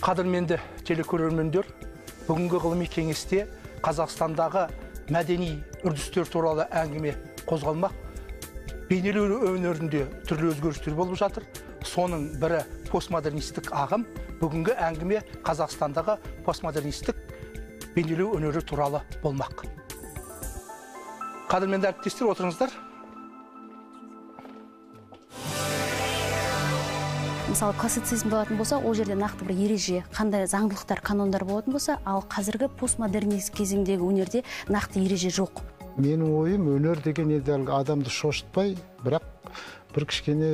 қадірменді телекөрермендер бүгінгі ғылыми кеңесте қазақстандағы мәдени үрдістер туралы әңгіме қозғалмақ. Бейнелеу өнерінде түрлі өзгерістер болып жатыр. Соның бірі постмодернистік ағым. Бүгінгі әңгіме қазақстандағы постмодернистік бейнелеу өнері туралы болмақ. Қадірменді әріптестер отырыңыздар. Мысалы классицизм болатын болса ол жерде нақты бір ереже қандай заңдылықтар канондар болатын болса ал қазіргі постмодернист кезеңдегі өнерде нақты ереже жоқ. Менің ойым өнер деген енді әлгі адамды шошытпай бірақ бір кішкене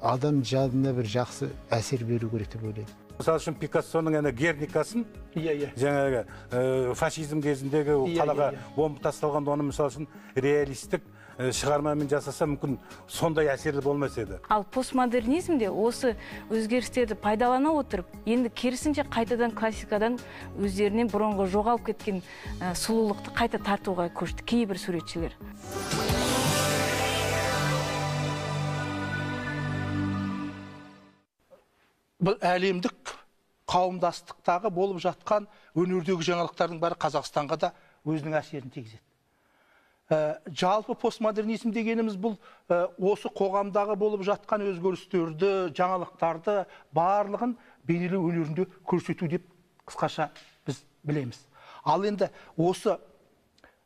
адам жадына бір жақсы әсер беру керек деп ойлаймын. Мысалы үшін пикассоның ана герникасын иә иә. жаңағы ә, фашизм кезіндегі Иә, қалаға иә, бомба тасталғанда оны мысалы үшін реалистік шығармамен жасаса мүмкін сондай әсерлі болмас еді. Ал постмодернизмде осы өзгерістерді пайдалана отырып енді керісінше қайтадан классикадан өздерінен бұрынғы жоғалып кеткен ә, сұлулықты қайта тартуға көшті кейбір суретшілер. Бұл әлемдік қауымдастықтағы болып жатқан өнердегі жаңалықтардың бәрі қазақстанға да өзінің әсерін тигізеді. Ә, жалпы постмодернизм дегеніміз бұл ә, осы қоғамдағы болып жатқан өзгерістерді жаңалықтарды барлығын бейнелеу өнерінде көрсету деп қысқаша біз білеміз. Ал енді осы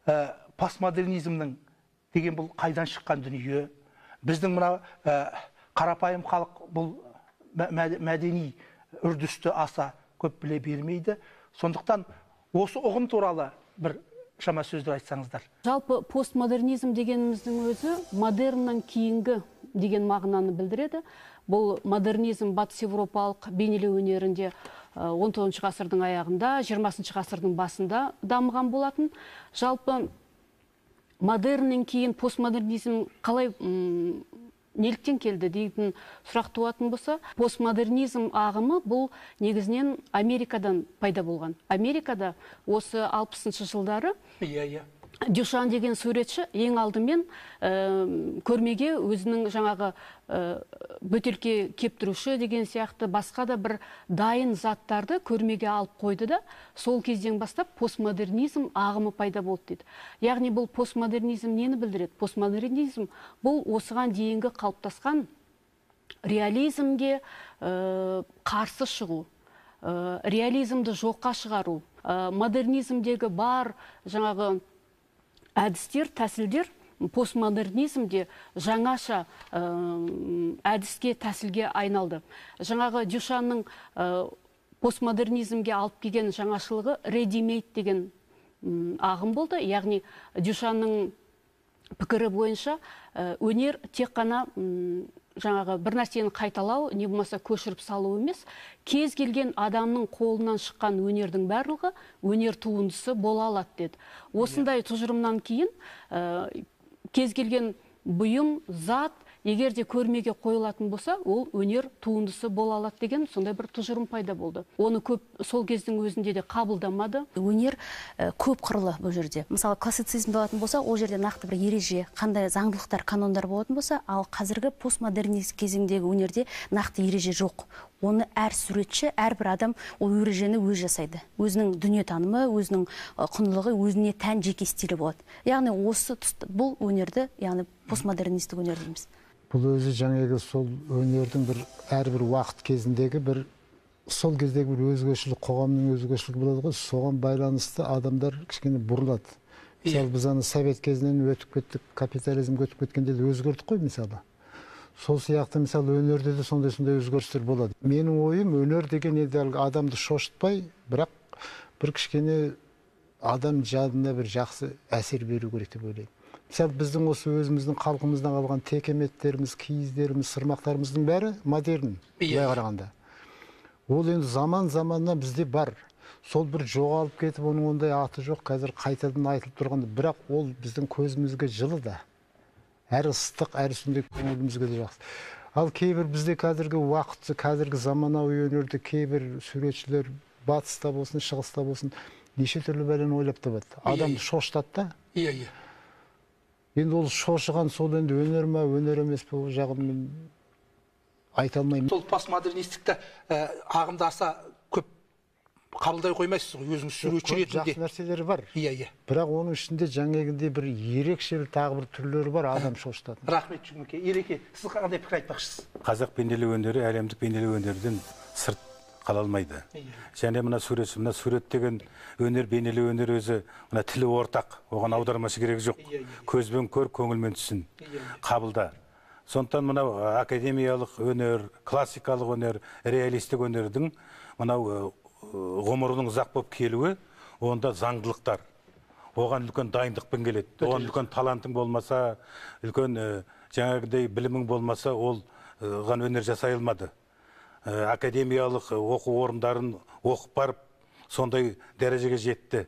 ә, постмодернизмнің деген бұл қайдан шыққан дүние? Біздің мына ә, қарапайым халық бұл мә- мә- мәдени үрдісті аса көп біле бермейді. Сондықтан осы ұғым туралы бір шама сөздер айтсаңыздар. Жалпы постмодернизм дегеніміздің өзі модерннан кейінгі деген мағынаны білдіреді. Бұл модернизм батыс еуропалық бейнелеу өнерінде э, 19 ғасырдың аяғында 20 ғасырдың басында дамыған болатын. Жалпы модерннен кейін постмодернизм қалай неліктен келді дейтін сұрақ туатын болса постмодернизм ағымы бұл негізінен америкадан пайда болған. Америкада осы алпысыншы жылдары иә иә. Дюшан деген суретші ең алдымен ә, көрмеге өзінің жаңағы ә, бөтелке кептіруші деген сияқты басқа да бір дайын заттарды көрмеге алып қойды да сол кезден бастап постмодернизм ағымы пайда болды дейді. Яғни бұл постмодернизм нені білдіреді? Постмодернизм бұл осыған дейінгі қалыптасқан реализмге ә, қарсы шығу реализмді жоққа шығару модернизмдегі бар жаңағы әдістер тәсілдер постмодернизмде жаңаша әдіске тәсілге айналды. Жаңағы дюшанның постмодернизмге алып келген жаңашылығы редимейт деген ағым болды. Яғни дюшанның пікірі бойынша өнер тек қана жаңағы бір нәрсені қайталау не болмаса көшіріп салу емес. Кез келген адамның қолынан шыққан өнердің барлығы өнер туындысы бола алады деді. Осындай тұжырымнан кейін ә, кез келген бұйым зат егер де көрмеге қойылатын болса ол өнер туындысы бола алады деген сондай бір тұжырым пайда болды. Оны көп сол кездің өзінде де қабылдамады өнер ә, көп қырлы бұл жерде. Мысалы классицизм болатын болса ол жерде нақты бір ереже қандай заңдылықтар канондар болатын болса ал қазіргі постмодернист кезеңдегі өнерде нақты ереже жоқ. Оны әр суретші әрбір адам ол ережені өзі жасайды. Өзінің дүниетанымы өзінің ы, құндылығы өзіне тән жеке стилі болады. Яғни осы бұл өнерді яғни постмодернистік өнер дейміз. Бұл өзі жаңағы сол өнердің бір әрбір уақыт кезіндегі бір сол кездегі бір өзгешілік қоғамның өзгешілігі болады ғой. Соған байланысты адамдар кішкене бұрылады. Мысалы біз ана совет кезінен өтіп кеттік капитализмге өтіп кеткенде де өзгердік қой мысалы. Сол сияқты мысалы өнерде де сондай сондай өзгерістер болады. Менің ойым өнер деген енді әлгі адамды шошытпай бірақ бір кішкене адам жадына бір жақсы әсер беру керек деп ойлаймын. Мысалы біздің осы өзіміздің халқымыздан қалған текеметтеріміз киіздеріміз сырмақтарымыздың бәрі модерн Иә. былай қарағанда. Ол енді заман заманнан бізде бар. Сол бір жоғалып кетіп оның ондай аты жоқ қазір қайтадан айтылып тұрғанда бірақ ол біздің көзімізге жылы да. Әрі ыстық әрі сондай көңілімізге де жақсы. Ал кейбір бізде қазіргі уақыт қазіргі заманауи өнерде кейбір суретшілер батыста болсын шығыста болсын неше түрлі бәлені ойлап табады. Адамды шошытады да. Иә иә. Енді ол шошыған сол енді өнер ма өнер емес пе ол жағын мен айта алмаймын. Сол постмодернистікті ә, ағымда аса көп қабылдай қоймайсыз ғой өзіңіз суретші көп жақсы ретінде нәрселері бар. Иә иә. Бірақ оның ішінде жаңағындай бір ерекшелі тағы бір түрлері бар адам шошытатын. Рахмет жүгінеке ереке сіз қандай пікір айтпақшысыз? Қазақ бейнелеу өнері әлемдік бейнелеу өнерден сырт қала алмайды және мына суретші мына сурет деген өнер бейнелеу өнер өзі мына тілі ортақ оған аудармашы керек жоқ. Көзбен көр көңілмен түсін қабылда. Сондықтан мынау академиялық өнер классикалық өнер реалистік өнердің мынау ә, ғұмырының ұзақ болып келуі онда заңдылықтар. Оған үлкен дайындықпен келеді. Оған үлкен талантың болмаса үлкен ә, жаңағыдай білімің болмаса ол өнер жасай алмады. Академиялық оқу орындарын оқып барып сондай дәрежеге жетті.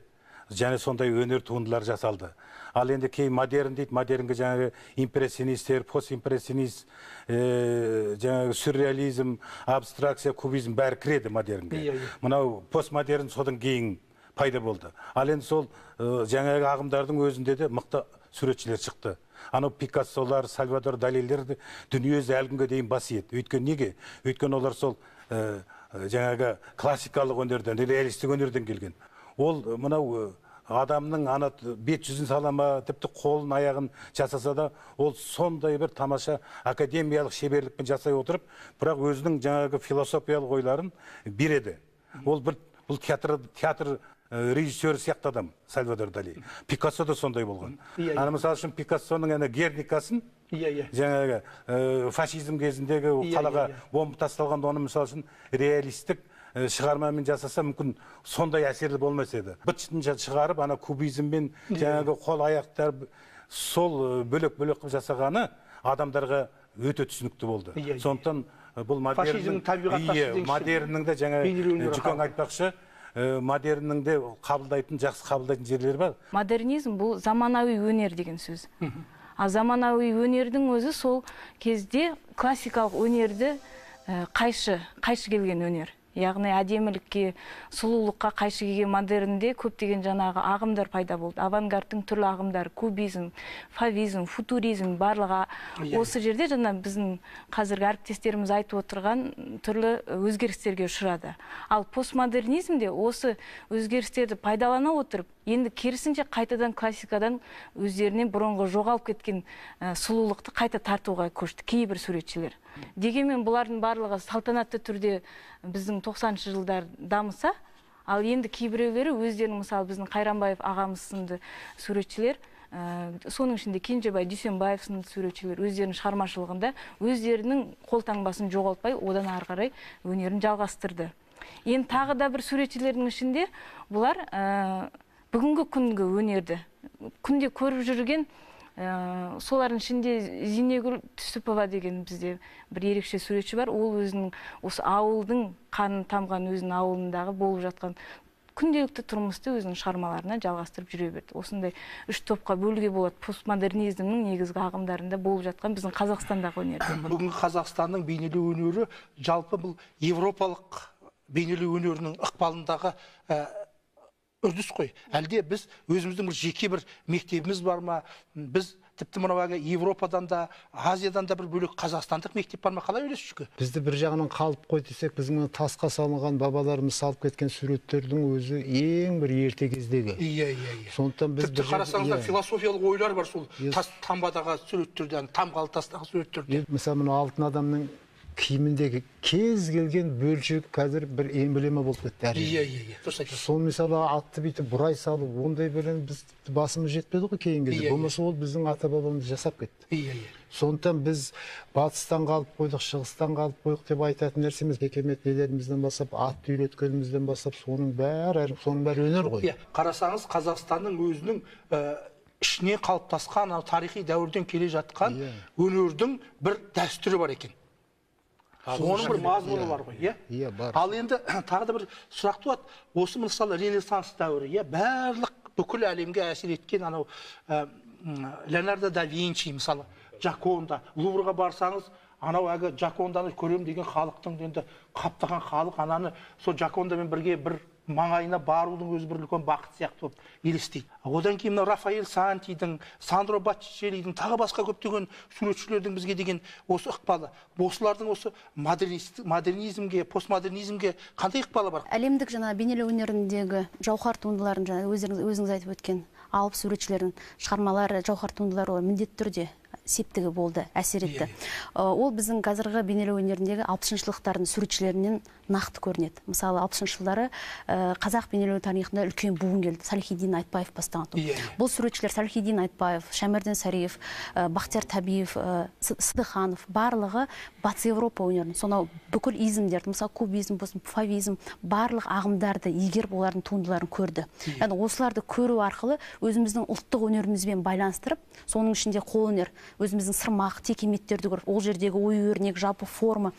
Және сондай өнер туындылар жасалды. Ал енді кейін модерн дейді модернге жаңағы импрессионисттер постимпрессионист ә, жаңағы сюрреализм абстракция кубизм бәрі кіреді модернге. Иә, иә. мынау постмодерн содан кейін пайда болды. Ал енді сол ә, жаңағы ағымдардың өзінде де мықты суретшілер шықты. Анау пикассолар сальвадор далилер де дүниежүзі әлі күнге дейін бас иеді өйткені неге? Өйткені олар сол ә, жаңағы классикалық өнерден реалистік өнерден келген. Ол мынау адамның ана бет жүзін сала ма тіпті қолын аяғын жасаса да ол сондай бір тамаша академиялық шеберлікпен жасай отырып бірақ өзінің жаңағы философиялық ойларын береді. Ол бір бұл театр театр режиссері сияқты адам сальвадор дали. Пикассо да сондай болған. Иә, иә. ана мысалы үшін пикассоның ана герникасын иә иә. жаңағы ә, фашизм кезіндегі Иә, қалаға бомба тасталғанда оны мысалы үшін реалистік ә, шығармамен жасаса мүмкін сондай әсерлі болмас еді. Быт шытын жа- шығарып ана кубизммен жаңағы қол аяқтар сол бөлек бөлек қылып жасағаны адамдарға өте түсінікті болды. Сондықтан бұл модерннің де жаңа бейнеленуі жүкең айтпақшы ә, модерннің де қабылдайтын жақсы қабылдайтын жерлері бар. Модернизм бұл заманауи өнер деген сөз. Ал заманауи өнердің өзі сол кезде классикалық өнерді ә, қайшы қайшы келген өнер. Яғни әдемілікке сұлулыққа қайшы келген модернде көптеген жаңағы ағымдар пайда болды. Авангардтың түрлі ағымдары кубизм фавизм футуризм барлығы осы жерде жаңа біздің қазіргі әріптестеріміз айтып отырған түрлі өзгерістерге ұшырады. Ал постмодернизмде осы өзгерістерді пайдалана отырып енді керісінше қайтадан классикадан өздерінен бұрынғы жоғалып кеткен ә, сұлулықты қайта тартуға көшті кейбір суретшілер. Дегенмен бұлардың барлығы салтанатты түрде біздің 90-шы жылдар дамыса ал енді кейбіреулері өздерінің мысалы біздің қайранбаев ағамыз сынды суретшілер ә, соның ішінде кенжебай дүйсенбаев сынды суретшілер өздерінің шығармашылығында өздерінің қолтаңбасын жоғалтпай одан ары қарай өнерін жалғастырды. Енді тағы да бір суретшілердің ішінде бұлар ә, бүгінгі күнгі өнерді. Күнде көріп жүрген ә, солардың ішінде зинегүл түсіпова деген бізде бір ерекше суретші бар. Ол өзінің осы ауылдың қанын тамған өзінің ауылындағы болып жатқан күнделікті тұрмысты өзінің шығармаларына жалғастырып жүре берді. Осындай үш топқа бөлуге болады. Постмодернизмнің негізгі ағымдарында болып жатқан біздің қазақстандағы өнерді бүгінгі қазақстанның бейнелеу өнері жалпы бұл европалық бейнелеу өнерінің ықпалындағы ә, үрдіс қой. Әлде біз өзіміздің бір жеке бір мектебіміз бар ма? Біз тіпті мынау әлгі европадан да азиядан да бір бөлек қазақстандық мектеп бар ма? Қалай ойлайсыз бізді бір жағынан қалып қой десек біздің мына тасқа салынған бабаларымыз салып кеткен суреттердің өзі ең бір ерте кездегі. Иә иә иә сондықтан біз тіпті қарасаңыздар философиялық ойлар бар сол Yes. тас тамбадағы суреттерде тамғалы тастағы суреттерде мысалы мына алтын адамның киіміндегі кез келген бөлшек қазір бір эмблема болып кетті иә иә иә дұрыс айтасыз. Сол мысалы атты бүйтіп бұрай салып ондай білім біз басымыз жетпеді ғой кейін кезде. Иә, иә. болмаса ол біздің ата бабамыз жасап кетті. Иә иә. Сондықтан біз батыстан қалып қойдық шығыстан қалып қойдық деп айтатын нәрсе емес текемет нелерімізден бастап атты үйреткенімізден бастап соның бәрі соның бәрі өнер ғой. Иә қарасаңыз қазақстанның өзінің ішіне қалыптасқан анау тарихи дәуірден келе жатқан Иә. өнердің бір дәстүрі бар екен. Соның бір мазмұны бар ғой иә. Иә, бар. ал енді тағы да бір сұрақ туады осы мысалы ренессанс дәуірі иә? Барлық бүкіл әлемге әсер еткен анау ә, леонардо да винчи мысалы. Жаконда луврға барсаңыз анау әлгі жаконданы көремін деген халықтың енді қаптаған халық ананы сол жакондамен бірге бір маңайына барудың өзі бір үлкен бақыт сияқты болып елестейді. Одан кейін мынау рафаэль сантидің сандро боттичеллидің тағы басқа көптеген суретшілердің бізге деген осы ықпалы. Осылардың осы модернизмге постмодернизмге қандай ықпалы бар? Әлемдік жаңа бейнелеу өнеріндегі жауһар туындыларын жаңа өздеріңіз өзіңіз айтып өткен алып суретшілердің шығармалары жауһар туындылары олар міндетті түрде. Септігі болды әсер етті. Ә, ол біздің қазіргі бейнелеу өнеріндегі алпысыншы жылдықтардың суретшілерінен нақты көрінеді. Мысалы алпысыншы жылдары ә, қазақ бейнелеу тарихында үлкен буын келді. Салихиддин айтбаев бастаған топ Иә, иә. бұл суретшілер салихиддин айтбаев шәмерден сариев ә, бахтияр табиев ә, Сы- сыдықанов барлығы батыс еуропа өнерін сонау бүкіл измдерді мысалы кубизм болсын фавизм барлық ағымдарды игеріп олардың туындыларын көрді. Яғни осыларды көру арқылы өзіміздің ұлттық өнерімізбен байланыстырып соның ішінде қолөнер өзіміздің сырмақ текеметтерді көріп ол жердегі ою өрнек жалпы форма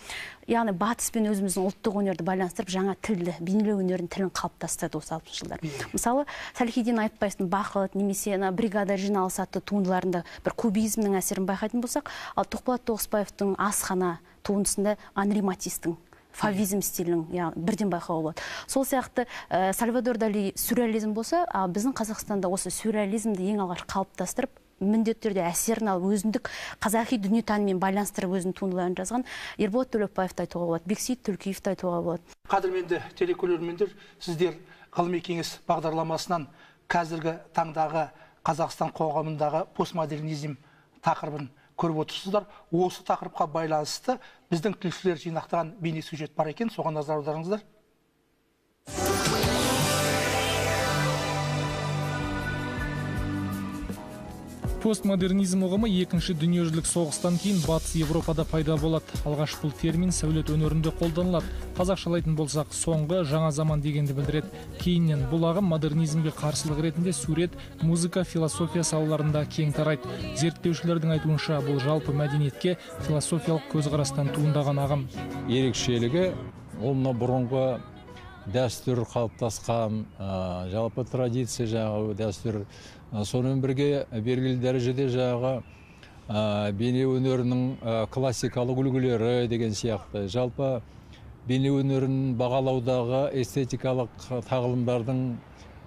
яғни батыс пен өзіміздің ұлттық өнерді байланыстырып жаңа тілді бейнелеу өнерінің тілін қалыптастырды осы алпысыншы жылдар мысалы салихиддин айтбаевтың бақыт немесе ана бригада жиналысы атты туындыларында бір кубизмнің әсерін байқайтын болсақ ал тоқболат тоғысбаевтың асхана туындысында анри матистің фавизм стилінің яғни бірден байқауға болады. Сол сияқты ә, сальвадор дали сюрреализм болса ал біздің қазақстанда осы сюрреализмді ең алғаш қалыптастырып міндетті түрде әсерін алып өзіндік қазақи дүниетаныммен байланыстырып өзінің туындыларын жазған ерболат төлепбаевты айтуға болады бексейіт төлкеевті айтуға болады. Қадірменді телекөрермендер сіздер ғылыми кеңес бағдарламасынан қазіргі таңдағы қазақстан қоғамындағы постмодернизм тақырыбын көріп отырсыздар. Осы тақырыпқа байланысты біздің тілшілер жинақтаған бейнесюжет бар екен соған назар аударыңыздар. Постмодернизм ұғымы екінші дүниежүзілік соғыстан кейін батыс европада пайда болады. Алғаш бұл термин сәулет өнерінде қолданылады. Қазақшалайтын болсақ соңғы жаңа заман дегенді білдіреді. Кейіннен бұл ағым модернизмге қарсылық ретінде сурет музыка философия салаларында кең тарайды. Зерттеушілердің айтуынша бұл жалпы мәдениетке философиялық көзқарастан туындаған ағым. Ерекшелігі ол мына бұрынғы дәстүр қалыптасқан ә, жалпы традиция жаңағы дәстүр сонымен бірге белгілі дәрежеде жаңағы ә, бейне өнерінің ә, классикалық үлгілері деген сияқты. Жалпы бейне өнерін бағалаудағы эстетикалық тағылымдардың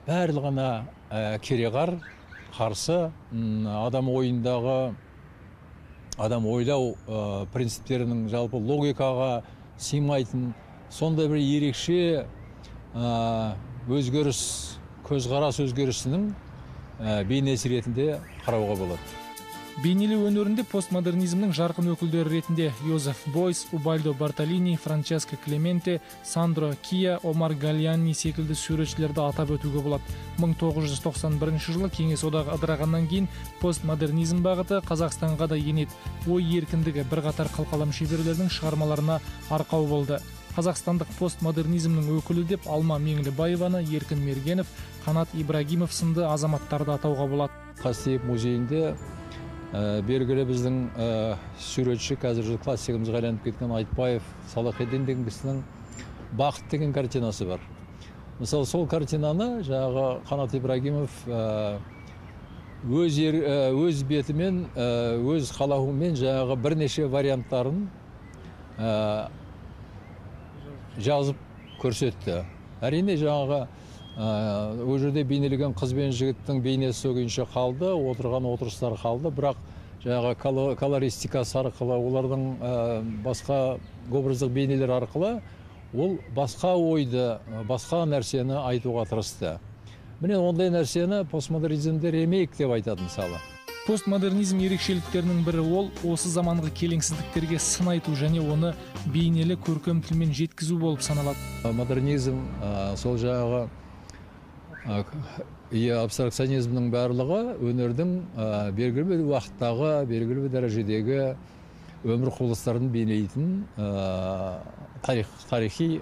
барлығына ә, кереғар қарсы. Адам ойындағы адам ойлау ә, принциптерінің жалпы логикаға сыймайтын сондай бір ерекше ә, өзгеріс көзқарас өзгерісінің ә, бейнесі ретінде қарауға болады. Бейнелеу өнерінде постмодернизмнің жарқын өкілдері ретінде йозеф бойс убальдо бартолини франческо клементе сандро кия омар галиани секілді суретшілерді атап өтуге болады. 1991 жылы кеңес одағы ыдырағаннан кейін постмодернизм бағыты қазақстанға да енеді. Ой еркіндігі бірқатар қылқалам шеберлердің шығармаларына арқау болды. Қазақстандық постмодернизмнің өкілі деп алма меңлібаеваны еркін мергенов қанат ибрагимов сынды азаматтарды атауға болады. Қастеев музейінде ә, белгілі біздің ә, суретші қазір классигімізге айналып кеткен айтбаев салахиддин деген кісінің бақыт деген картинасы бар. Мысалы сол картинаны жаңағы қанат ибрагимов ә, өз, ер, өз бетімен өз қалауымен жаңағы бірнеше варианттарын жазып көрсетті. Әрине жаңағы ә, ол жерде бейнеленген қыз бен жігіттің бейнесі күйінше қалды отырған отырыстар қалды. Бірақ жаңағы коло- колористикасы арқылы олардың ә, басқа образдық бейнелер арқылы ол басқа ойды басқа нәрсені айтуға тырысты. Міне ондай нәрсені постмодернизмде ремейк деп айтады мысалы. Постмодернизм ерекшеліктерінің бірі ол осы заманғы келеңсіздіктерге сын айту және оны бейнелі көркем тілмен жеткізу болып саналады. Модернизм сол жаңағы ә, иә абстракционизмнің барлығы өнердің белгілі бір уақыттағы белгілі бір дәрежедегі өмір құбылыстарын бейнелейтін тарих, тарихи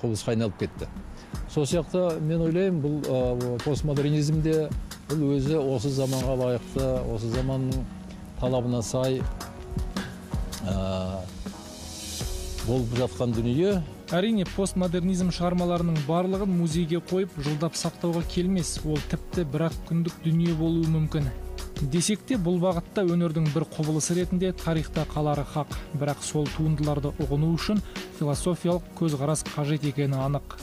құбылысқа айналып кетті. Сол сияқты мен ойлаймын бұл ә, постмодернизмде бұл өзі осы заманға лайықты осы заманның талабына сай ә, болып жатқан дүние. Әрине постмодернизм шығармаларының барлығын музейге қойып жылдап сақтауға келмес ол тіпті бір ақ күндік дүние болуы мүмкін. Десек те бұл бағытта өнердің бір құбылысы ретінде тарихта қалары хақ. Бірақ сол туындыларды ұғыну үшін философиялық көзқарас қажет екені анық.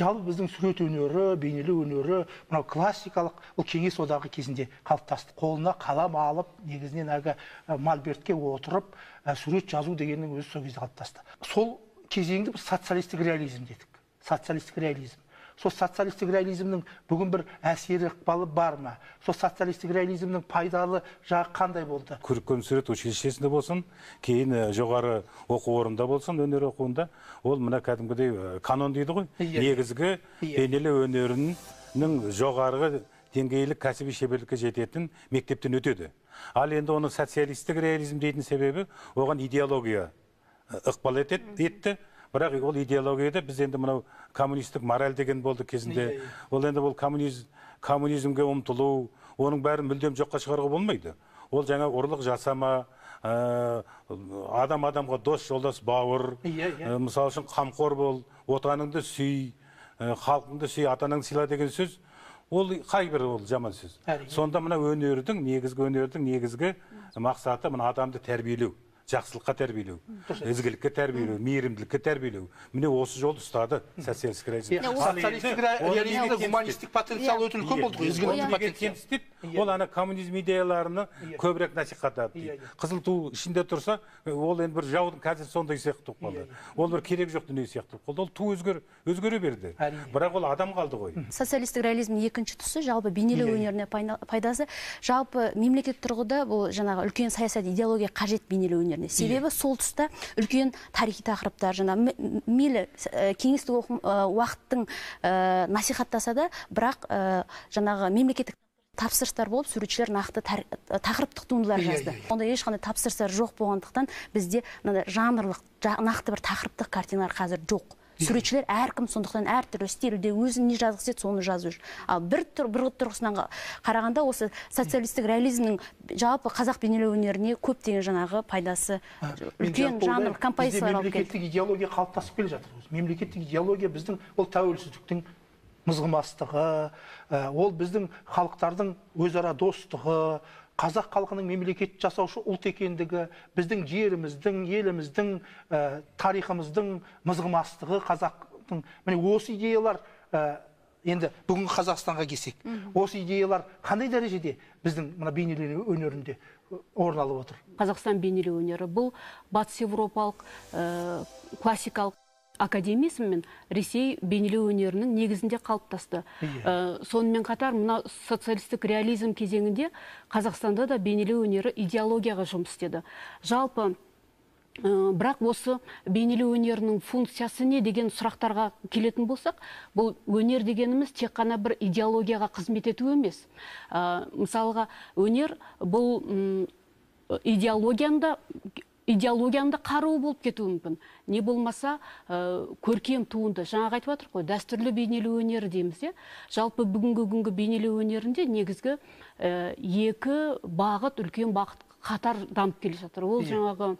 Жалпы біздің сурет өнері бейнелеу өнері мынау классикалық бұл кеңес одағы кезінде қалыптасты. Қолына қалам алып негізінен әлгі мольбертке отырып ә, сурет жазу дегеннің өзі сол кезде қалыптасты. Сол кезеңді біз социалистік реализм дедік. Социалистік реализм. Сол социалистік реализмнің бүгін бір әсері ықпалы бар ма? Сол социалистік реализмнің пайдалы жағы қандай болды? Көркем сурет училищесінде болсын кейін жоғары оқу орнында болсын өнер оқуында ол мына кәдімгідей канон дейді ғой. Иә. негізгі Иә. бейнелеу өнерінің жоғарғы деңгейлік кәсіби шеберлікке жететін мектептен өтеді. Ал енді оны социалистік реализм дейтін себебі оған идеология ықпал етеді етті. Бірақ ол идеологияда біз енді мынау коммунистік мораль деген болды кезінде. Ол енді ол коммунизм коммунизмге ұмтылу оның бәрін мүлдем жоққа шығаруға болмайды. Ол жаңа ұрлық жасама ә, адам адамға дос жолдас бауыр Иә, иә. ә, мысалы үшін қамқор бол отаныңды сүй ә, халқыңды сүй ата анаңды сыйла деген сөз ол қай бір ол жаман сөз. Сонда мына өнердің негізгі өнердің негізгі мақсаты мына адамды тәрбиелеу. Жақсылыққа тәрбиелеу ізгілікке тәрбиелеу мейірімділікке тәрбиелеу. Міне осы жолды ұстады социалистік реализм Иә, Ал социалистік реализмде гуманистік потенциал өте үлкен болды ғой ол ана коммунизм идеяларını көбірек насихаттады дейді. қызыл ту ішінде тұрса ол енді бір жаудың қазір сондай сияқты болып қалды. Ол бір керек жоқ дүние сияқты болып қалды. Ол ту өзгер өзгере берді. Әрине. бірақ ол адам қалды ғой. Социалистік реализмнің екінші тұсы жалпы бейнелеу өнеріне пайдасы. Жалпы мемлекет тұрғыда бұл жаңағы үлкен саясат идеология қажет бейнелеу өнеріне. Себебі сол тұста үлкен тарихи тақырыптар жаңа м- мейлі ә, кеңестік ә, уақыттың насихаттаса да бірақ жаңағы мемлекеттік тапсырыстар болып суретшілер нақты тар- тақырыптық туындылар Иә, жазды. иә, иә. онда ешқандай тапсырыстар жоқ болғандықтан бізде мынандай жанрлық жа- нақты бір тақырыптық картиналар қазір жоқ. Суретшілер әркім сондықтан әртүрлі стильде өзі не жазғысы келеді соны жазып жүр ал бір тұр бір тұрғысынан ға- қарағанда осы социалистік реализмнің жалпы қазақ бейнелеу өнеріне көптеген жаңағы пайдасы үлкен жанрлық композициялар алып мемлекеттік идеология қалыптасып келе жатыр. Мемлекеттік идеология біздің ол тәуелсіздіктің мызғымастығы ә, ол біздің халықтардың өзара достығы қазақ халқының мемлекет жасаушы ұлт екендігі біздің жеріміздің еліміздің ә, тарихымыздың мызғымастығы қазақтың. Міне осы идеялар ә, енді бүгінгі қазақстанға келсек осы идеялар қандай дәрежеде біздің мына бейнелену өнерінде орын алып отыр? Қазақстан бейнелеу өнері бұл батыс еуропалық ә, классикалық академизм мен ресей бейнелеу өнерінің негізінде қалыптасты. Ә, сонымен қатар мына социалистік реализм кезеңінде қазақстанда да бейнелеу өнері идеологияға жұмыс істеді. Жалпы Ә, бірақ осы бейнелеу өнерінің функциясы не деген сұрақтарға келетін болсақ бұл өнер дегеніміз тек қана бір идеологияға қызмет ету емес. Ә, мысалға өнер бұл идеологияны да идеологияны да қаруы болып кетуі мүмкін. Не болмаса ә, көркем туынды жаңағы айтып жатырмық қой дәстүрлі бейнелеу өнері дейміз иә? Жалпы бүгінгі күнгі бейнелеу өнерінде негізгі ә, екі бағыт үлкен бағыт қатар дамып келе жатыр. Ол жаңағы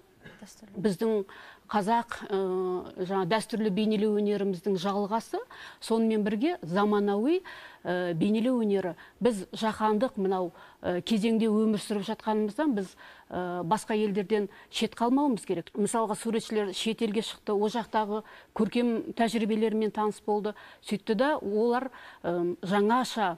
біздің қазақ ә, дәстүрлі бейнелеу өнеріміздің жалғасы. Сонымен бірге заманауи ә, бейнелеу өнері. Біз жаһандық мынау ә, кезеңде өмір сүріп жатқанымыздан біз ә, басқа елдерден шет қалмауымыз керек. Мысалға суретшілер шетелге шықты ол жақтағы көркем тәжірибелермен таныс болды. Сөйтті да олар жаңаша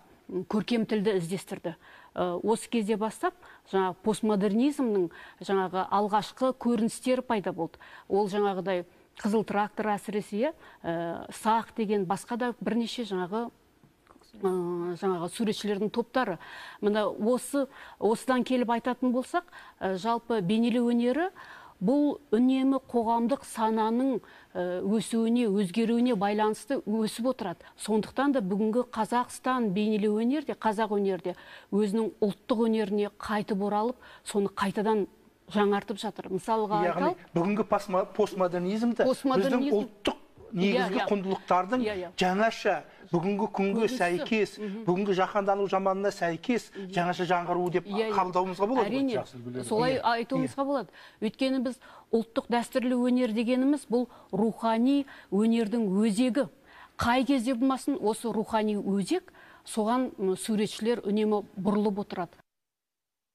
көркем тілді іздестірді. Осы кезде бастап жаңағы постмодернизмнің жаңағы алғашқы көріністері пайда болды. Ол жаңағыдай қызыл трактор әсіресе иә, ә, сақ деген басқа да бірнеше жаңағы ә, жаңағы суретшілердің топтары. Мына осы осыдан келіп айтатын болсақ жалпы бейнелеу өнері бұл үнемі қоғамдық сананың өсуіне өзгеруіне байланысты өсіп отырады сондықтан да бүгінгі қазақстан бейнелеу өнері де қазақ өнері де өзінің ұлттық өнеріне қайтып оралып соны қайтадан жаңартып жатыр мысалға яғни бүгінгі постмодернизмді Постмодернизм. біздің ұлттық негізгі иә. құндылықтардың Иә, иә. жаңаша бүгінгі күнге сәйкес бүгінгі жаһандану заманына сәйкес жаңаша жаңғыруы деп Иә, иә. қабылдауымызға болады әрине солай Иә, айтуымызға болады. Өйткені біз ұлттық дәстүрлі өнер дегеніміз бұл рухани өнердің өзегі. Қай кезде болмасын осы рухани өзек соған суретшілер үнемі бұрылып отырады.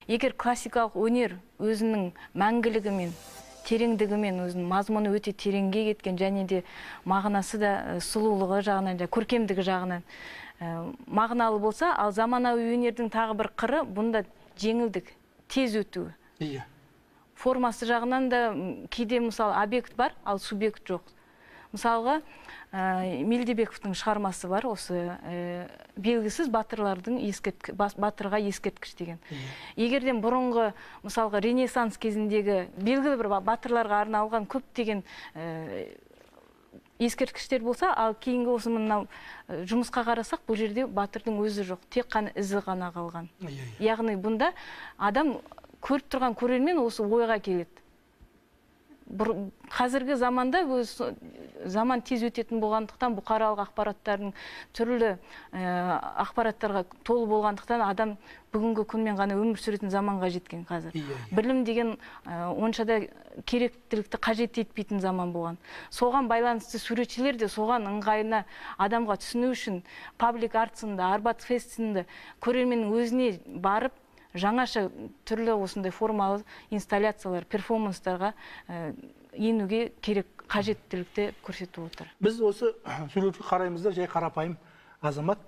Егер классикалық өнер өзінің мәңгілігімен тереңдігімен өзінің мазмұны өте тереңге кеткен және де мағынасы да сұлулығы жағынан ja көркемдігі жағынан мағыналы болса ал заманауи өнердің тағы бір қыры бұнда жеңілдік тез өтуі. Иә формасы жағынан да кейде мысалы объект бар ал субъект жоқ. Мысалға ә, мелдебековтың шығармасы бар осы ә, белгісіз батырлардың батырға ескерткіш деген. Егерден бұрынғы мысалға ренессанс кезіндегі белгілі бір ба- батырларға арналған көптеген ә, ескерткіштер болса ал кейінгі осы мынау жұмысқа қарасақ бұл жерде батырдың өзі жоқ тек қана ізі ғана қалған. Яғни бұнда адам көріп тұрған көрермен осы ойға келеді. Бұр- қазіргі заманда өз заман тез өтетін болғандықтан бұқаралық ақпараттардың түрлі ә, ақпараттарға толы болғандықтан адам бүгінгі күнмен ғана өмір сүретін заманға жеткен қазір Иә, иә. білім деген ә, онша да керектілікті қажет етпейтін заман болған соған байланысты суретшілер де соған ыңғайына адамға түсіну үшін паблик арт сынды арбат фест сынды көрерменнің өзіне барып жаңаша түрлі осындай формалы инсталляциялар перформанстарға ә, енуге керек қажеттілікті көрсетіп отыр. Біз осы суретке қараймыз да жай қарапайым азамат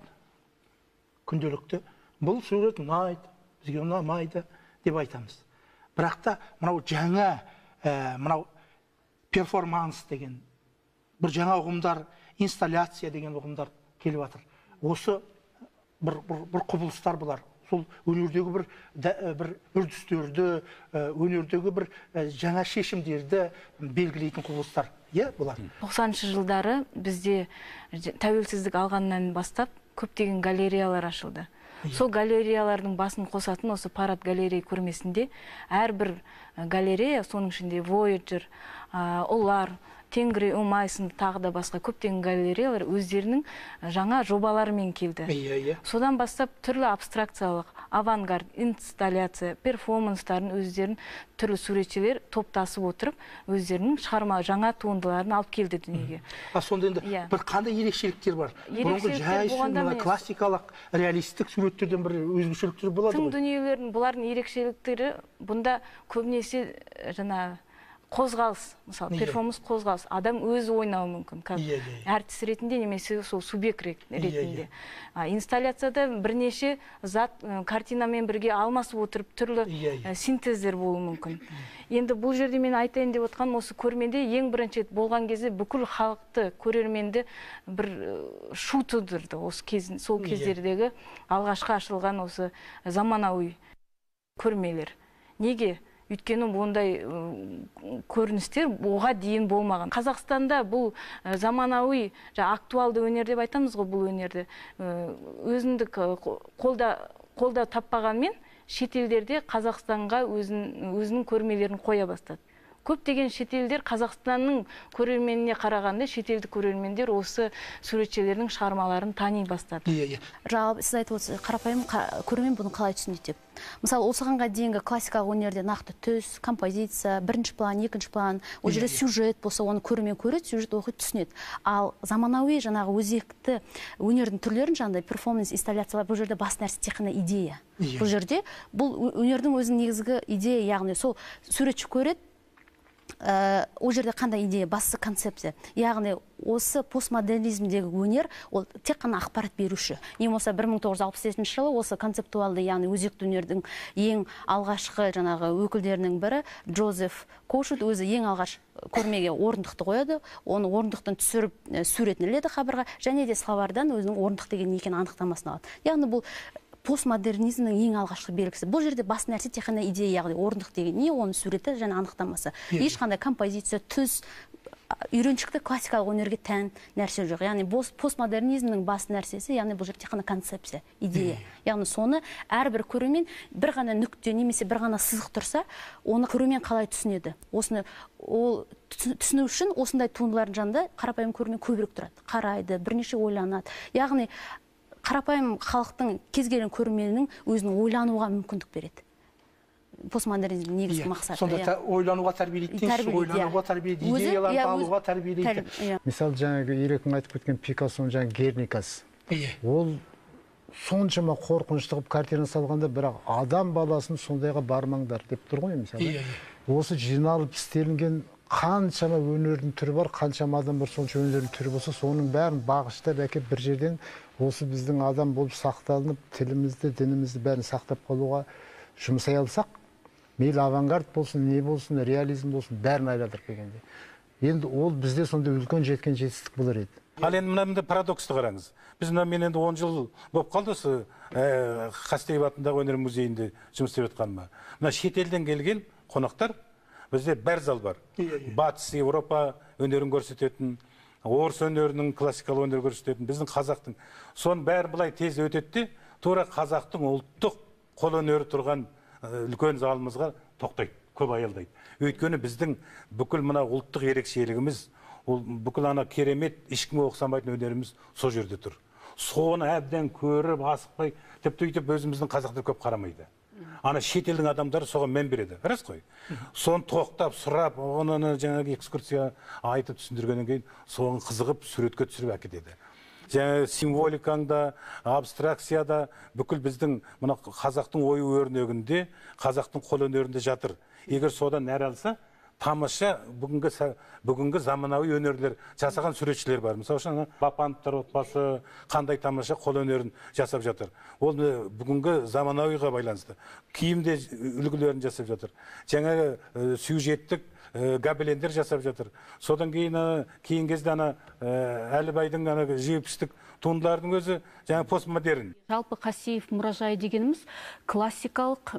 күнделікті. Бұл сурет ұнайды бізге ұнамайды деп айтамыз. Бірақ та мынау жаңа ә, мынау перформанс деген бір жаңа ұғымдар инсталляция деген ұғымдар келіп жатыр осы бір, бір, бір құбылыстар бұлар сол өнердегі бір дә- бір үрдістерді ә, өнердегі бір ә, жаңа шешімдерді белгілейтін құбылыстар. Иә бұлар. 90 жылдары бізде тәуелсіздік алғаннан бастап көптеген галереялар ашылды. Сол галереялардың басын қосатын осы парад галерея көрмесінде әрбір галерея соның ішінде вояджер ұлар тенгри сынды тағы да басқа көптеген галереялар өздерінің жаңа жобаларымен келді. Иә иә содан бастап түрлі абстракциялық авангард инсталляция перформанстарын өздерін түрлі суретшілер топтасып отырып өздерінің шығарма жаңа туындыларын алып келді дүниеге. А сонда енді Иә. бір қандай ерекшеліктер бар? Бұрынғы жай мына классикалық реалистік суреттерден бір өзгешеліктер болады тың ғой. дүниелердің бұлардың ерекшеліктері бұнда көбінесе жаңағы қозғалыс. Мысалы Иә. перформанс қозғалыс. Адам өзі ойнауы мүмкін. Как Иә, иә. әртіс ретінде немесе сол субъект рет- Иә, ретінде. А, инсталляцияда бірнеше зат ә, картинамен бірге алмасып отырып түрлі Иә, иә. ә, синтездер болуы мүмкін. Енді бұл жерде мен айтайын деп отқаным осы көрмеде ең бірінші болған кезде бүкіл халықты көрерменді бір ә, шу тудырды осы кез сол Иә. кездердегі алғашқы ашылған осы заманауи көрмелер. Неге? Өйткені ондай көріністер оға дейін болмаған. Қазақстанда бұл заманауи актуалды өнер деп айтамыз ғой бұл өнерді. Өзіндік қолда қолда таппағанмен шетелдерде қазақстанға өзін, өзінің көрмелерін қоя бастады. Көптеген шетелдер қазақстанның көрерменіне қарағанда шетелдік көрермендер осы суретшілердің шығармаларын тани бастады. Иә иә. Жалпы сіз айтып отырсыз қарапайым қа- көрермен бұны қалай түсінеді деп. Мысалы осығанға дейінгі классикалық өнерде нақты түс композиция бірінші план екінші план ол жерде сюжет болса оны көрермен көреді сюжет оқиды түсінеді. Ал заманауи жаңағы өзекті өнердің түрлерін жаңағыдай перформанс инсталляциялар бұл жерде басты нәрсе тек қана идея. Иә. бұл жерде бұл өнердің өзінің негізгі идея яғни сол суретші көреді ә, ол жерде қандай идея басты концепция? Яғни осы постмодернизмдегі өнер ол тек қана ақпарат беруші. Не болмаса 1967 жылы осы концептуалды яғни өзекті өнердің ең алғашқы жаңағы өкілдерінің бірі джозеф кошут өзі ең алғаш көрмеге орындықты қояды. Оны орындықтан түсіріп ә, суретін іледі қабырға және де словардан өзінің орындық деген не екенін анықтамасын алады. Яғни бұл постмодернизмнің ең алғашқы белгісі. Бұл жерде басты нәрсе тек қана идея яғни орындық деген не оның суреті және анықтамасы. Ешқандай композиция түс үйреншікті классикалық өнерге тән нәрсе жоқ. Яғни постмодернизмнің басты нәрсесі яғни бұл жерде тек қана концепция идея. Яғни соны әрбір көрермен бір ғана нүкте немесе бір ғана сызық тұрса оны көрермен қалай түсінеді? Осыны ол түсі- түсіну үшін осындай туындылардың жанында қарапайым көрермен көбірек тұрады. Қарайды бірнеше ойланады. Яғни қарапайым халықтың кез келген көрерменнің өзінің ойлануға мүмкіндік береді постмодернизмнің негізгі Иә. мақсаты сонда иә. ойлануға тәрбиелейді дейсіз Тәрбиелейді, ойлануға иә. тәрбиелейді идеяларды иә, алуға тәрбиелейді тәрбие- иә. мысалы жаңағы ерекең айтып кеткен пикассоның жаңағы герникасы иә ол соншама қорқынышты қылып картина салғанда бірақ адам баласын сондайға бармаңдар деп тұр ғой мысалы Иә, осы жиналып істелінген қаншама өнердің түрі бар қаншама адам бар сонша өнердің түрі болса соның бәрін бағыштап әкеп бір жерден осы біздің адам болып сақталынып тілімізді дінімізді бәрін сақтап қалуға жұмсай алсақ мейлі авангард болсын не болсын реализм болсын бәрін айналдырып келгенде. Енді ол бізде сондай үлкен жеткен жетістік болар еді. Ал енді мына мында парадоксты қараңыз. Біз мына мен енді он жыл болып қалды осы қастеев атындағы өнер музейінде жұмыс істеп жатқаныма. Мына шетелден келген қонақтар бізде бәр зал бар. Батыс еуропа өнерін көрсететін орыс өнерінің классикалық өнер көрсететін біздің қазақтың. Соның бәрі былай тез өтеді де тура қазақтың ұлттық қолөнері тұрған ә, үлкен залымызға тоқтайды көп аялдайды. Өйткені біздің бүкіл мына ұлттық ерекшелігіміз ол бүкіл ана керемет ешкімге ұқсамайтын өнеріміз сол жерде тұр. Соны әбден көріп асықпай тіпті өйтіп өзіміздің қазақтар көп қарамайды. Ана шетелдің адамдары соған мән береді. Рас қой? Соны тоқтап сұрап оны жаңағы экскурсия айтып түсіндіргеннен кейін соған қызығып суретке түсіріп әкетеді. Жаңағы символикаңда абстракцияда бүкіл біздің мына қазақтың ою өрнегінде қазақтың қолөнерінде жатыр. Егер содан нәр алса тамаша бүгінгі бүгінгі заманауи өнерлер жасаған суретшілер бар. Мысалы үшін бапановтар отбасы қандай тамаша қолөнерін жасап жатыр. Ол міне бүгінгі заманауиға байланысты. Киімде үлгілерін жасап жатыр. Жаңағы ә, сюжеттік ә, гобелендер жасап жатыр. Содан кейін ана кейінгі кезде ана ә, әлібайдың ана живопистік туындылардың өзі жаңағы постмодерн. Жалпы қасиев мұражайы дегеніміз классикалық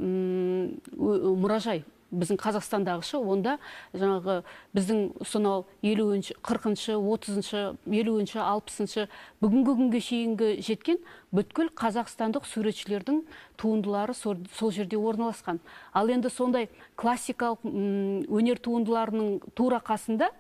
мұражай. Біздің қазақстандағышы онда жаңағы біздің сонау елуінші қырқыншы отызыншы елуінші алпысыншы бүгінгі күнге шейінгі жеткен бүткіл қазақстандық суретшілердің туындылары сол, жерде орналасқан. Ал енді сондай классикалық өнер туындыларының тура қасында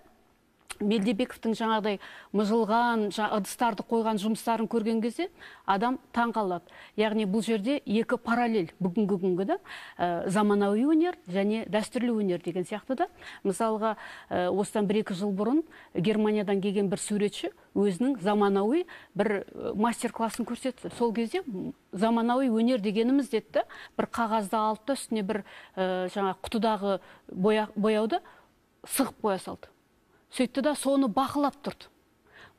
мелдебековтің жаңағыдай мыжылған жа- ыдыстарды қойған жұмыстарын көрген кезде адам таң қалады яғни бұл жерде екі параллель. Бүгінгі күнгі да ә, заманауи өнер және дәстүрлі өнер деген сияқты да. Мысалға ә, осыдан бір екі жыл бұрын германиядан келген бір суретші өзінің заманауи бір ә, мастер классын көрсетті. Сол кезде заманауи өнер дегеніміз деді бір қағазды алды да үстіне бір ә, жаңа құтыдағы боя, бояуды сығып қоя салды. Сөйтті да соны бақылап тұрды.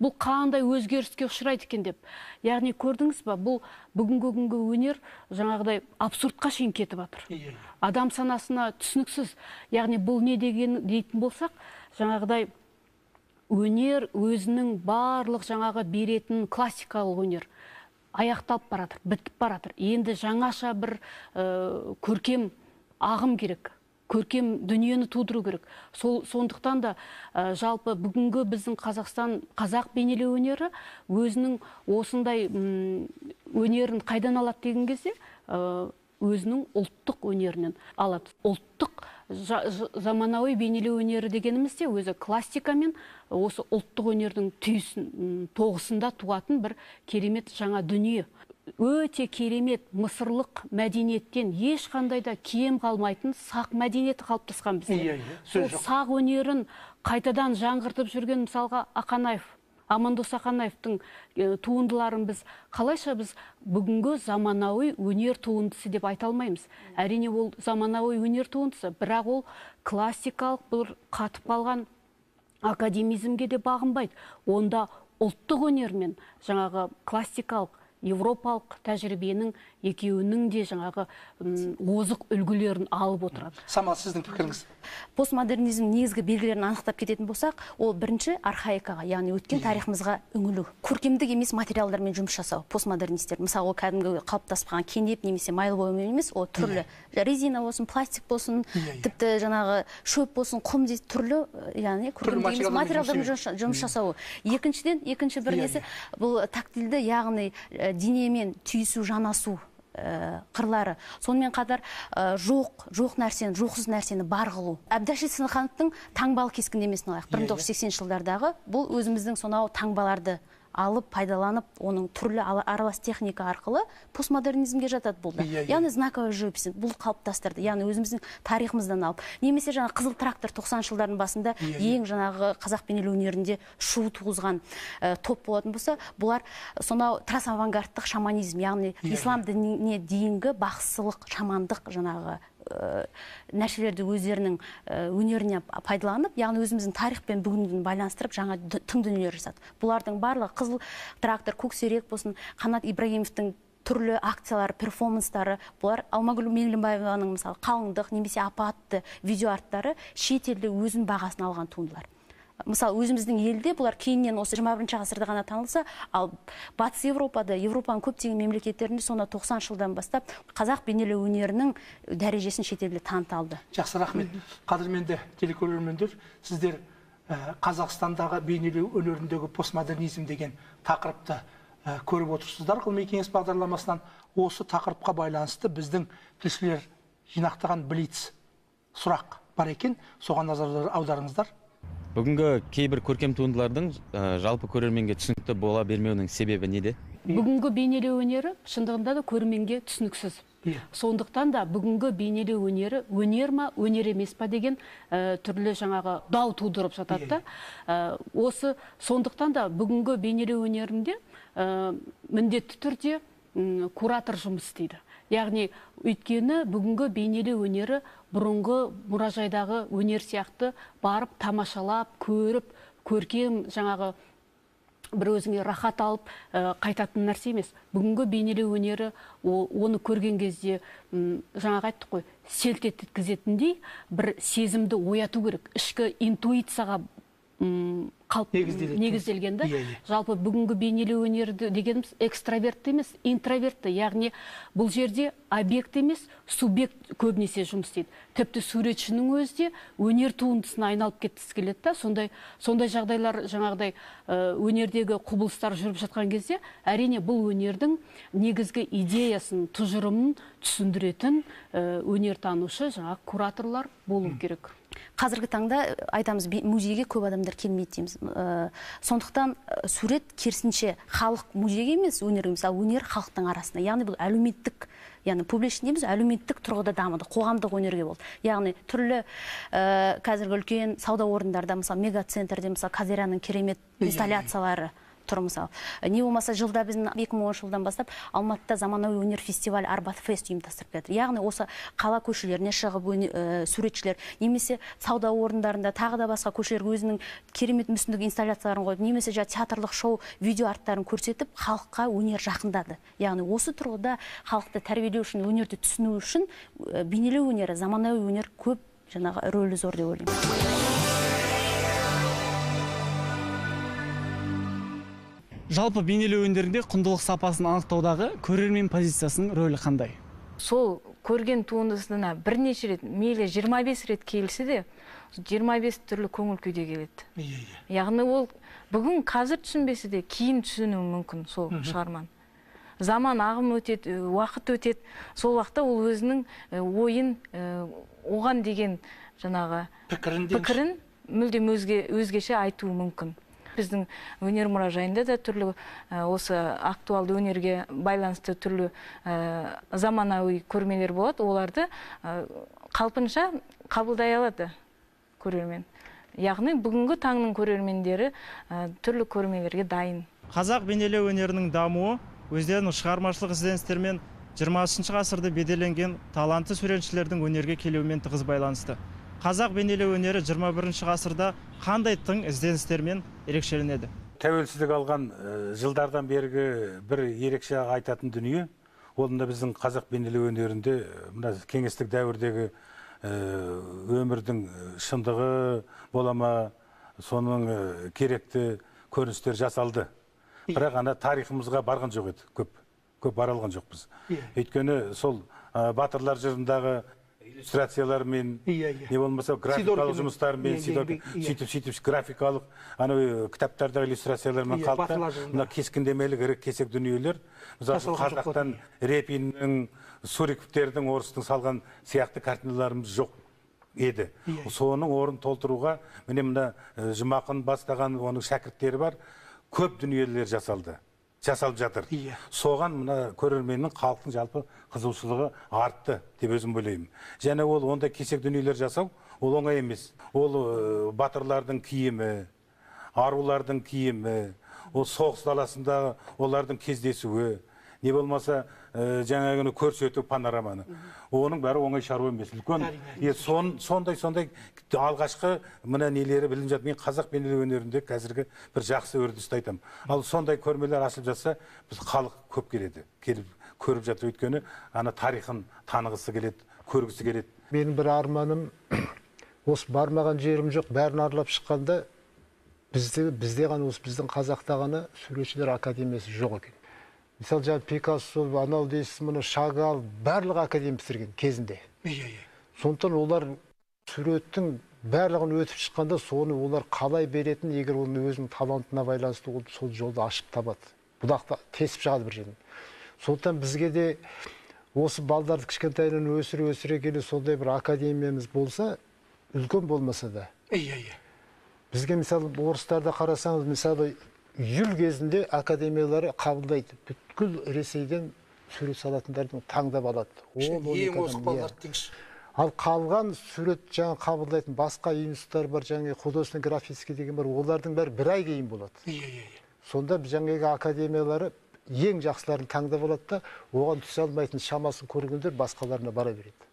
Бұл қандай өзгеріске ұшырайды екен деп. Яғни көрдіңіз ба бұл бүгінгі күнгі өнер жаңағыдай абсурдқа шейін кетіп жатыр адам санасына түсініксіз. Яғни бұл не деген дейтін болсақ жаңағыдай өнер өзінің барлық жаңағы беретін классикалық өнер аяқталып бара жатыр бітіп бара жатыр енді жаңаша бір ә, көркем ағым керек. Көркем дүниені тудыру керек. Сол сондықтан да ә, жалпы бүгінгі біздің қазақстан қазақ бейнелеу өнері өзінің осындай өнерін қайдан алады деген кезде ә, өзінің ұлттық өнерінен алады. Ұлттық жа- заманауи бейнелеу өнері дегеніміз де өзі классика мен осы ұлттық өнердің түйісін тоғысында туатын бір керемет жаңа дүние. Өте керемет мысырлық мәдениеттен ешқандай да кем қалмайтын сақ мәдениеті қалыптасқан бізде. Иә, иә, сол сақ өнерін қайтадан жаңғыртып жүрген мысалға ақанаев амандос ақанаевтың э, туындыларын біз қалайша біз бүгінгі заманауи өнер туындысы деп айта алмаймыз. Әрине ол заманауи өнер туындысы бірақ ол классикалық бір қатып қалған академизмге де бағынбайды. Онда ұлттық өнер мен жаңағы классикалық европалық тәжірибенің екеуінің де жаңағы озық үлгілерін алып отырады. Самал сіздің пікіріңіз? Постмодернизм негізгі белгілерін анықтап кететін болсақ ол бірінші архаикаға яғни өткен тарихымызға үңілу. Көркемдік емес материалдармен жұмыс жасау постмодернистер. Мысалы ол кәдімгі қалыптасып қалған кенеп немесе майлы бояумен емес ол түрлі. Резина болсын пластик болсын Иә, иә. тіпті жаңағы шөп болсын құм дейді түрлі ә, яғни көркемдік емес материалдармен жұмыс жасауы. Екіншіден екінші бір Иә, несі иә. бұл тактильді яғни ә, денемен түйісу жанасу ә, қырлары. Сонымен қатар ә, жоқ жоқ нәрсені жоқсыз нәрсені бар қылу. Әбдәшит сынықановтың таңбалы кескіндемесін алайық. Бір мың тоғыз жүз сексенінші жылдардағы бұл өзіміздің сонау таңбаларды алып пайдаланып оның түрлі ала- аралас техника арқылы постмодернизмге жатады бұл да. Иә, иә. яғни знаковая живопись бұл қалыптастырды. Яғни өзіміздің тарихымыздан алып. Немесе жаңағы қызыл трактор 90 жылдардың басында ең жаңағы қазақ бейнелеу өнерінде шу туғызған ә, топ болатын болса бұлар сонау трансавангардтық шаманизм яғни ислам дініне дейінгі бақсылық шамандық жаңағы ә, нәрселерді өздерінің ә, өнеріне пайдаланып яғни өзіміздің тарих пен бүгінгі байланыстырып жаңа тың дүниелер жасады бұлардың барлығы қызыл трактор көксерек болсын қанат ибрагимовтың түрлі акциялар перформанстары бұлар алмагүл меңлібаеваның мысалы қалыңдық немесе апатты видеоарттары шетелде өзінің бағасын алған туындылар. Мысалы өзіміздің елде бұлар кейіннен осы 21 ғасырда ғана танылса ал батыс еуропада еуропаның көптеген мемлекеттерінде сонда 90 жылдан бастап қазақ бейнелеу өнерінің дәрежесін шетелде таныта алды. Жақсы рахмет. Қадірменді телекөрермендер сіздер ә, қазақстандағы бейнелеу өнеріндегі постмодернизм деген тақырыпты ә, көріп отырсыздар. Ғылыми кеңес бағдарламасынан осы тақырыпқа байланысты біздің тілшілер жинақтаған блиц сұрақ бар екен. Соған назар аударыңыздар. Бүгінгі кейбір көркем туындылардың ә, жалпы көрерменге түсінікті бола бермеуінің себебі неде? Бүгінгі бейнелеу өнері шындығында да көрерменге түсініксіз. Иә. сондықтан да бүгінгі бейнелеу өнері өнер ма өнер емес па деген ә, түрлі жаңағы дау тудырып жатады да. Ә, осы сондықтан да бүгінгі бейнелеу өнерінде ә, міндетті түрде куратор жұмыс істейді. Яғни өйткені бүгінгі бейнелеу өнері бұрынғы мұражайдағы өнер сияқты барып тамашалап көріп көркем жаңағы бір өзіңе рахат алып ә, қайтатын нәрсе емес. Бүгінгі бейнелеу өнері о- оны көрген кезде жаңағы айттық қой селт еткізетіндей бір сезімді ояту керек. Ішкі интуицияға қалып негізделген да Иә, иә. жалпы бүгінгі бейнелеу өнерді дегеніміз экстравертті емес интровертті яғни бұл жерде объект емес субъект көбінесе жұмыс істейді. Тіпті суретшінің өзі де өнер туындысына айналып кеткісі келеді да. Сондай сондай жағдайлар жаңағыдай өнердегі құбылыстар жүріп жатқан кезде әрине бұл өнердің негізгі идеясын тұжырымын түсіндіретін өнертанушы жаңағы кураторлар болу керек. Қазіргі таңда э, айтамыз музейге көп адамдар келмейді дейміз. Э, сондықтан э, сурет керісінше халық музейге емес өнер мысалы өнер халықтың арасында. Яғни бұл әлеуметтік яғни публичный дейміз әлеуметтік тұрғыда дамыды қоғамдық өнерге болды. Яғни түрлі ә, қазіргі үлкен сауда орындарда мысалы мегацентрде мысалы казеряның керемет инсталляциялары тұр мысалы не болмаса жылда біздің 2010 жылдан бастап алматыда заманауи өнер фестивалі арбат фест ұйымдастырып келеді. Яғни осы қала көшелеріне шығып ә, суретшілер немесе сауда орындарында тағы да басқа көшелерге өзінің керемет мүсіндік инсталляцияларын қойып немесе жаңағы театрлық шоу видео арттарын көрсетіп халыққа өнер жақындады. Яғни осы тұрғыда халықты тәрбиелеу үшін өнерді түсіну үшін бейнелеу өнері заманауи өнер көп жаңағы рөлі зор деп ойлаймын. Жалпы бейнелеу өнерінде құндылық сапасын анықтаудағы көрермен позициясының рөлі қандай? Сол көрген туындысына бірнеше рет мейлі 25 рет келсе де 25 түрлі көңіл күйде келеді. Иә иә яғни ол бүгін қазір түсінбесе де кейін түсінуі мүмкін сол шығарманы. Заман ағым өтеді уақыт өтеді. Сол уақытта ол өзінің ойын оған деген жаңағы пікірін пікірін мүлдем өзге өзгеше айтуы мүмкін. Біздің өнер мұражайында да түрлі осы актуалды өнерге байланысты түрлі заманауи көрмелер болады. Оларды қалпынша қабылдай алады көрермен. Яғни бүгінгі таңның көрермендері түрлі көрмелерге дайын. Қазақ бейнелеу өнерінің дамуы өздерінің шығармашылық ізденістермен 20 ғасырда беделенген талантты суретшілердің өнерге келуімен тығыз байланысты. Қазақ бейнелеу өнері 21 ғасырда қандай тың ізденістермен ерекшеленеді? Тәуелсіздік алған э, жылдардан бергі бір ерекше айтатын дүние ол мына біздің қазақ бейнелеу өнерінде э, мына кеңестік дәуірдегі э, өмірдің шындығы бола ма соның керекті көріністер жасалды. Бірақ ана тарихымызға барған жоқ еді көп көп бара алған жоқпыз өйткені сол батырлар жырындағы иллюстрациялармен Иә, иә. не болмаса графикалық жұмыстармен сөйтіп сөйтіп графикалық анау кітаптардағы иллюстрациялармен жырында. мына кескіндемелік ірі кесек дүниелер. Мысалы қазақтан репиннің суриковтердің орыстың салған сияқты картиналарымыз жоқ еді. Соның орнын толтыруға міне мына жұмақын бастаған оның шәкірттері бар. Көп дүниелер жасалды. Жасалып жатыр. Иә. соған мына көрерменнің халықтың жалпы қызығушылығы артты деп өзім ойлаймын. Және ол ондай кесек дүниелер жасау ол оңай емес. Ол батырлардың киімі арулардың киімі ол соғыс даласында олардың кездесуі не болмаса ә, жаңағыны көрсету панораманы. Оның бәрі оңай шаруа емес. Үлкен е, сон, сондай сондай алғашқы мына нелері білініп жатыр. Мен қазақ бейнелеу өнерінде қазіргі бір жақсы үрдісті айтамын ал сондай көрмелер ашылып жатса біз халық көп келеді. Келіп көріп жатыр. Өйткені ана тарихын танығысы келеді көргісі келеді. Менің бір арманым осы бармаған жерім жоқ бәрін аралап шыққанда бізде бізде ғана осы біздің қазақта ғана суретшілер академиясы жоқ екен. Мысалы жаңағы пикассо анау дейсіз мына шагал барлығы академия бітірген кезінде иә иә сондықтан олар суреттің барлығын өтіп шыққанда соны олар қалай беретін егер оның өзінің талантына байланысты ол сол жолды ашып табады бұдақты тесіп шығады бір жерден сондықтан бізге де осы балдарды кішкентайынан өсіре өсіре келе сондай бір академиямыз болса үлкен болмаса да иә иә бізге мысалы орыстарда қарасаңыз мысалы июль кезінде академиялары қабылдайды бүткіл ресейден сурет салатындарды таңдап алады екі ең озық балаларды деңізші ал қалған сурет жаңа қабылдайтын басқа институттар бар жаңағы художественно графический деген бар олардың бәрі бір ай кейін болады иә иә сонда біз жаңағы академиялары ең жақсыларын таңдап алады да оған түсе алмайтын шамасын көргендер басқаларына бара береді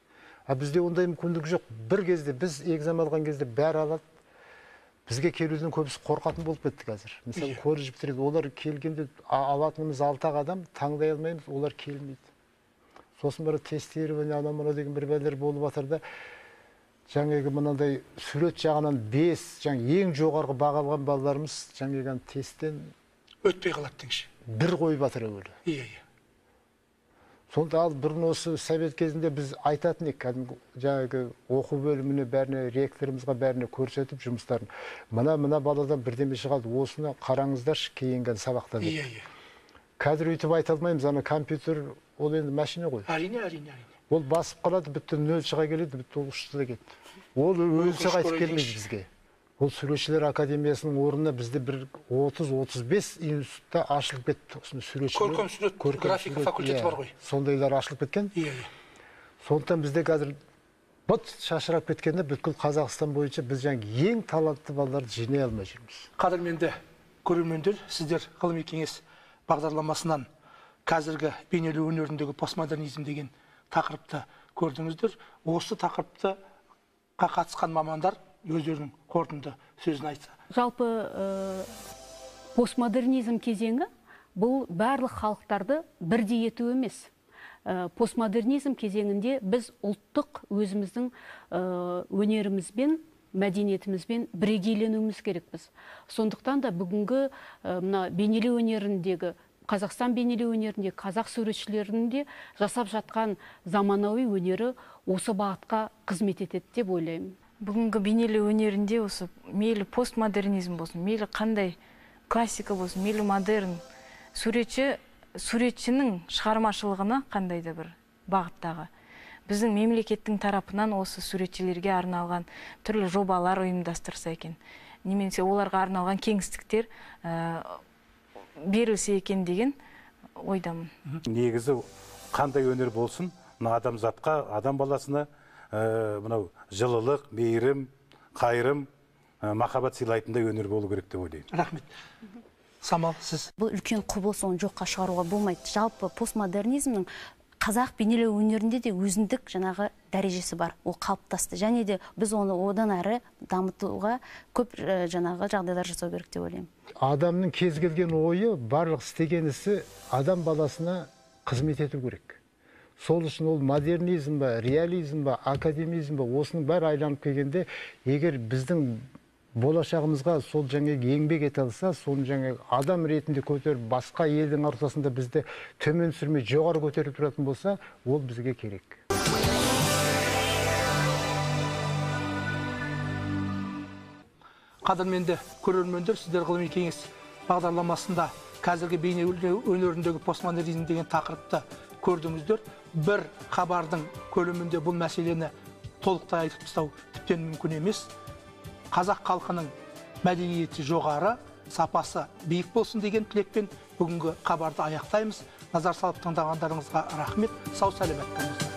а бізде ондай мүмкіндік жоқ бір кезде біз экзамен алған кезде бәрі алады бізге келуден көбісі қорқатын болып кетті қазір. Мысалы Иә. колледж бітіреді олар келгенде алатынымыз алты ақ адам таңдай алмаймыз олар келмейді. Сосын бір тестирование анау мынау деген бір бәлелер болып жатыр да жаңағы мынандай сурет жағынан бес жаңа ең жоғарғы баға алған балаларымыз жаңағы тесттен өтпей қалады деңізші бір қойып жатыр әуелі. Иә иә. Сонда ал бұрын осы совет кезінде біз айтатын едік кәдімгі жаңағы оқу бөліміне бәріне ректорымызға бәріне көрсетіп жұмыстарын. Мына мына баладан бірдеме шығады осыны қараңыздаршы кейінгі сабақта деп. Иә иә. Қазір өйтіп айта алмаймыз ана компьютер ол енді машина ғой. Әрине әрине әрине. Ол басып қалады бітті нөл шыға келеді бітті ол ұшты да кетті. Ол өзі қайтып келмейді бізге. Ол суретшілер академиясының орнына бізде бір 30-35 институтта ашылып кетті. Осындай суретшілер Көркем сурет, графика факультеті иә, бар ғой. сондайлар ашылып кеткен. Иә иә. Сондықтан бізде қазір быт шашырап кеткенде бүткіл қазақстан бойынша біз жаңағы ең талантты балаларды жинай алмай жүрміз. Қадірменді көрермендер сіздер ғылыми кеңес бағдарламасынан қазіргі бейнелеу өнеріндегі постмодернизм деген тақырыпты көрдіңіздер. Осы тақырыпты қатысқан мамандар өздерінің қорытынды сөзін айтса. Жалпы э, постмодернизм кезеңі бұл барлық халықтарды бірдей ету емес. Э, постмодернизм кезеңінде біз ұлттық өзіміздің э, өнерімізбен мәдениетімізбен бірегейленуіміз керекпіз. Сондықтан да бүгінгі мына бейнелеу өнеріндегі қазақстан бейнелеу өнерінде қазақ суретшілерінде жасап жатқан заманауи өнері осы бағытқа қызмет етеді деп ойлаймын. Бүгінгі бейнелеу өнерінде осы мейлі постмодернизм болсын мейлі қандай классика болсын мейлі модерн суретші суретшінің шығармашылығына қандай да бір бағыттағы. Біздің мемлекеттің тарапынан осы суретшілерге арналған түрлі жобалар ұйымдастырса екен. Немесе оларға арналған кеңістіктер ә, берілсе екен деген ойдамын. Негізі қандай өнер болсын мына адамзатқа адам баласына мынау жылылық мейірім қайырым ә, махаббат сыйлайтындай өнер болу керек деп ойлаймын. Рахмет. Самал сіз? Бұл үлкен құбылыс оны жоққа шығаруға болмайды. Жалпы постмодернизмнің қазақ бейнелеу өнерінде де өзіндік жаңағы дәрежесі бар. Ол қалыптасты. Және де біз оны одан әрі дамытуға көп ә, жаңағы жағдайлар жасау керек деп ойлаймын. Адамның кез келген ойы барлық істеген ісі адам баласына қызмет ету керек. Сол үшін ол модернизм ба реализм ба академизм ба осының бәрі айланып келгенде егер біздің болашағымызға сол жаңағы еңбек ете алса соны жаңағы адам ретінде көтеріп басқа елдің ортасында бізді төмен түсірмей жоғары көтеріп тұратын болса ол бізге керек. Қадірменді көрермендер сіздер ғылыми кеңес бағдарламасында қазіргі бейнелеу өнеріндегі постмодернизм деген тақырыпты көрдіңіздер. Бір хабардың көлемінде бұл мәселені толықтай айтып тастау тіптен мүмкін емес. Қазақ халқының мәдениеті жоғары сапасы биік болсын деген тілекпен бүгінгі хабарды аяқтаймыз. Назар салып тыңдағандарыңызға рахмет. Сау сәлемет болыңыздар